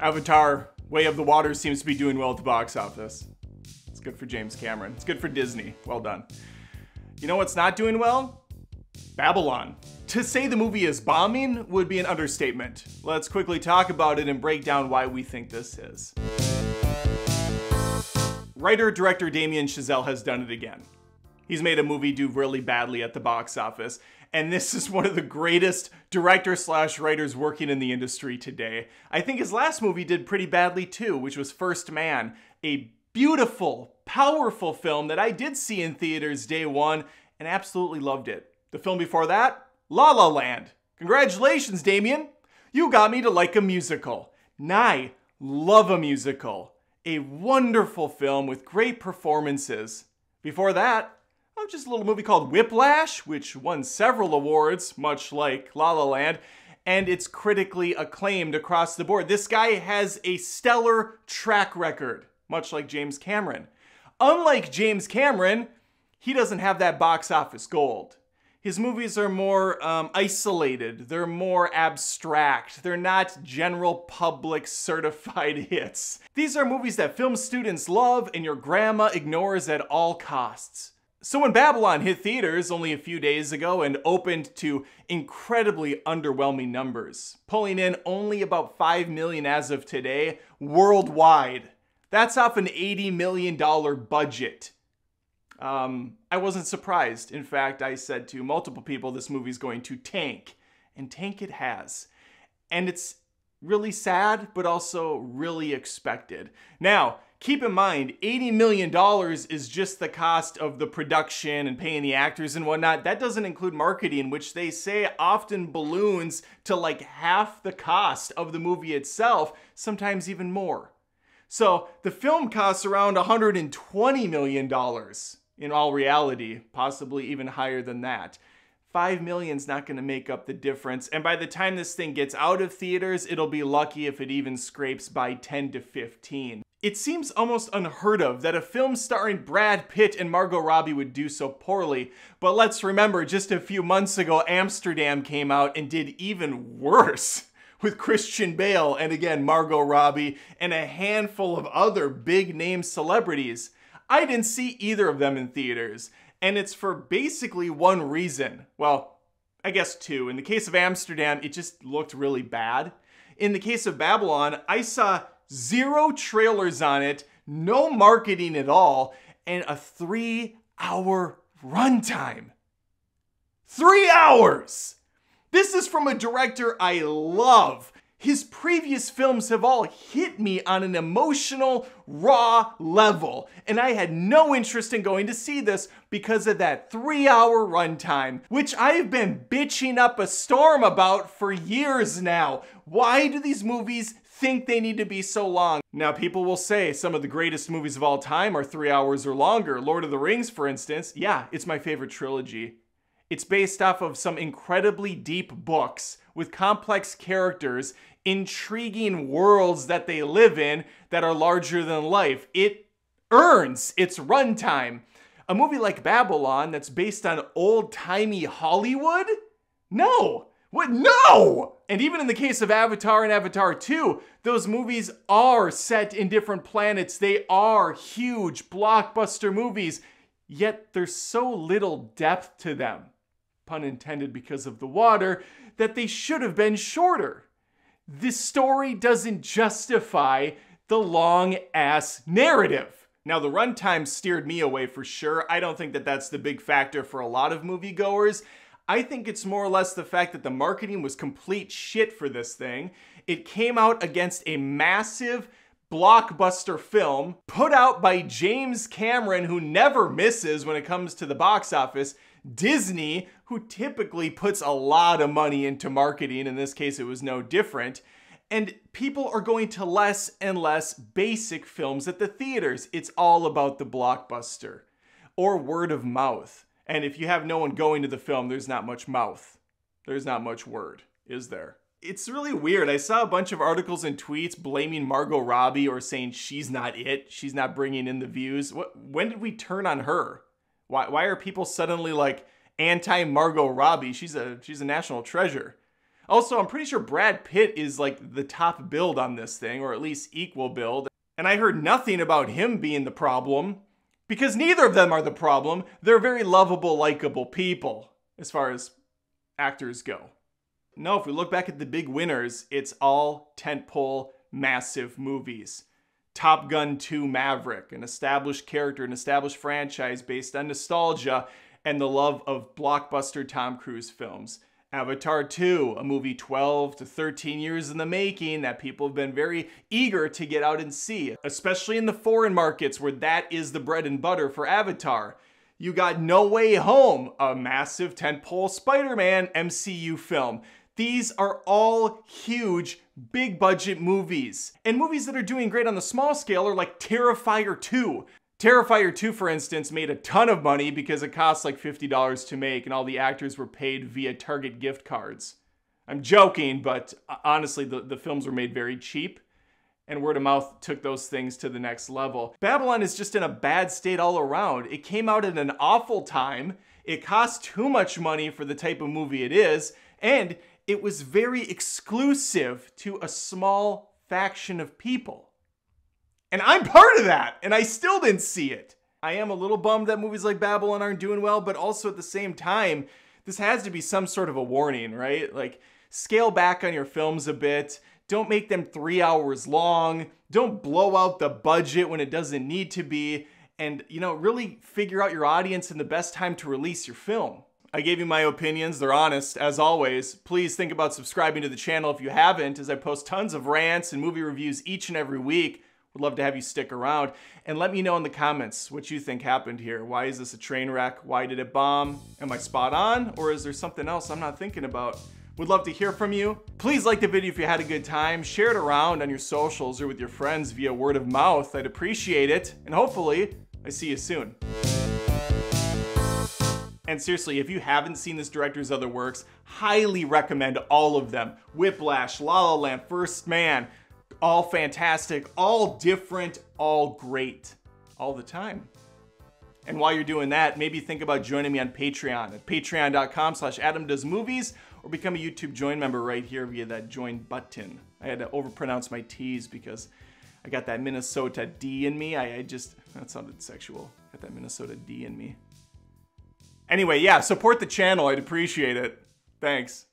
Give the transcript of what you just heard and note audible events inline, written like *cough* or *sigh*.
Avatar Way of the Water seems to be doing well at the box office. It's good for James Cameron. It's good for Disney. Well done. You know what's not doing well? Babylon. To say the movie is bombing would be an understatement. Let's quickly talk about it and break down why we think this is. Writer director Damien Chazelle has done it again. He's made a movie do really badly at the box office, and this is one of the greatest director slash writers working in the industry today. I think his last movie did pretty badly too, which was First Man, a beautiful, powerful film that I did see in theaters day one and absolutely loved it. The film before that, La La Land. Congratulations, Damien! You got me to like a musical. I love a musical a wonderful film with great performances. Before that, oh, just a little movie called Whiplash, which won several awards, much like La La Land, and it's critically acclaimed across the board. This guy has a stellar track record, much like James Cameron. Unlike James Cameron, he doesn't have that box office gold his movies are more um, isolated, they're more abstract, they're not general public certified *laughs* hits. These are movies that film students love and your grandma ignores at all costs. So when Babylon hit theaters only a few days ago and opened to incredibly underwhelming numbers, pulling in only about 5 million as of today worldwide. That's off an $80 million budget. Um, I wasn't surprised. In fact, I said to multiple people this movie's going to tank, and tank it has. And it's really sad, but also really expected. Now, keep in mind, $80 million is just the cost of the production and paying the actors and whatnot. That doesn't include marketing, which they say often balloons to like half the cost of the movie itself, sometimes even more. So the film costs around $120 million in all reality, possibly even higher than that. 5 million's not going to make up the difference. And by the time this thing gets out of theaters, it'll be lucky if it even scrapes by 10 to 15. It seems almost unheard of that a film starring Brad Pitt and Margot Robbie would do so poorly, but let's remember just a few months ago Amsterdam came out and did even worse *laughs* with Christian Bale and again Margot Robbie and a handful of other big name celebrities. I didn't see either of them in theaters, and it's for basically one reason. Well, I guess two. In the case of Amsterdam, it just looked really bad. In the case of Babylon, I saw zero trailers on it, no marketing at all, and a three hour runtime. Three hours! This is from a director I love his previous films have all hit me on an emotional, raw level, and I had no interest in going to see this because of that three hour runtime, which I've been bitching up a storm about for years now. Why do these movies think they need to be so long. Now, people will say some of the greatest movies of all time are three hours or longer. Lord of the Rings, for instance, yeah, it's my favorite trilogy. It's based off of some incredibly deep books with complex characters, intriguing worlds that they live in that are larger than life. It earns its runtime. A movie like Babylon that's based on old timey Hollywood? No! What? No! And even in the case of Avatar and Avatar 2, those movies are set in different planets. They are huge blockbuster movies, yet there's so little depth to them pun intended because of the water, that they should have been shorter. This story doesn't justify the long ass narrative. Now, the runtime steered me away for sure. I don't think that that's the big factor for a lot of moviegoers. I think it's more or less the fact that the marketing was complete shit for this thing. It came out against a massive blockbuster film put out by James Cameron, who never misses when it comes to the box office. Disney, who typically puts a lot of money into marketing, in this case it was no different, and people are going to less and less basic films at the theaters. It's all about the blockbuster or word of mouth. And if you have no one going to the film, there's not much mouth. There's not much word, is there? It's really weird. I saw a bunch of articles and tweets blaming Margot Robbie or saying she's not it, she's not bringing in the views. What, when did we turn on her? Why, why are people suddenly like anti Margot Robbie? She's a she's a national treasure. Also, I'm pretty sure Brad Pitt is like the top billed on this thing, or at least equal billed. And I heard nothing about him being the problem, because neither of them are the problem. They're very lovable, likable people, as far as actors go. No, if we look back at the big winners, it's all tentpole, massive movies. Top Gun 2 Maverick, an established character, an established franchise based on nostalgia and the love of blockbuster Tom Cruise films. Avatar 2, a movie 12 to 13 years in the making that people have been very eager to get out and see, especially in the foreign markets where that is the bread and butter for Avatar. You got No Way Home, a massive tentpole Spider Man MCU film. These are all huge, big budget movies. And movies that are doing great on the small scale are like Terrifier 2, Terrifier 2, for instance, made a ton of money because it cost like $50 to make and all the actors were paid via Target gift cards. I'm joking, but uh, honestly, the, the films were made very cheap and word of mouth took those things to the next level. Babylon is just in a bad state all around. It came out at an awful time, it cost too much money for the type of movie it is, and it was very exclusive to a small faction of people. And I'm part of that, and I still didn't see it. I am a little bummed that movies like Babylon aren't doing well, but also at the same time, this has to be some sort of a warning, right? Like, scale back on your films a bit. Don't make them three hours long. Don't blow out the budget when it doesn't need to be. And, you know, really figure out your audience and the best time to release your film. I gave you my opinions, they're honest, as always. Please think about subscribing to the channel if you haven't, as I post tons of rants and movie reviews each and every week. Would love to have you stick around and let me know in the comments what you think happened here. Why is this a train wreck? Why did it bomb? Am I spot on? Or is there something else I'm not thinking about? Would love to hear from you. Please like the video if you had a good time. Share it around on your socials or with your friends via word of mouth. I'd appreciate it. And hopefully, I see you soon. And seriously, if you haven't seen this director's other works, highly recommend all of them. Whiplash, La La Land, First Man, all fantastic, all different, all great, all the time. And while you're doing that, maybe think about joining me on Patreon at patreon.com slash adamdoesmovies or become a YouTube join member right here via that join button. I had to overpronounce my T's because I got that Minnesota D in me. I, I just, that sounded sexual. Got that Minnesota D in me. Anyway, yeah, support the channel. I'd appreciate it. Thanks.